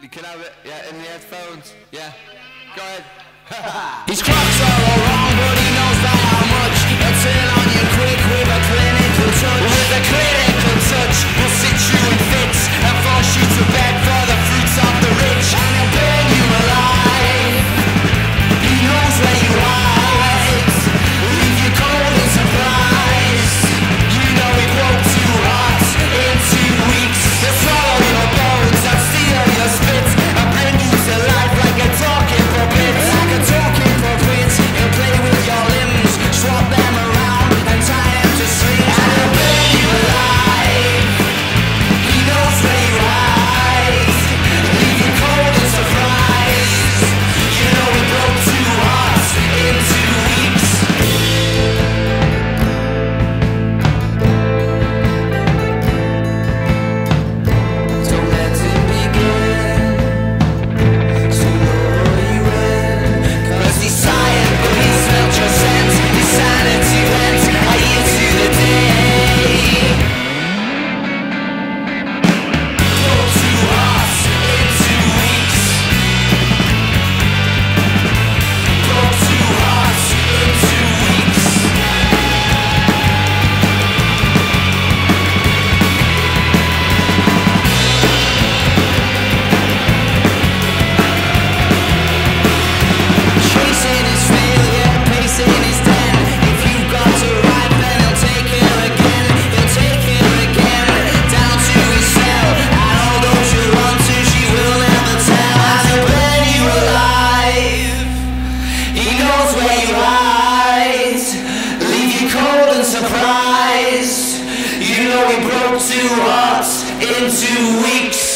You can have it, yeah, in the headphones. Yeah. Go ahead. His crops are all knows where you hide Leave you cold and surprised. You know we broke two hearts in two weeks.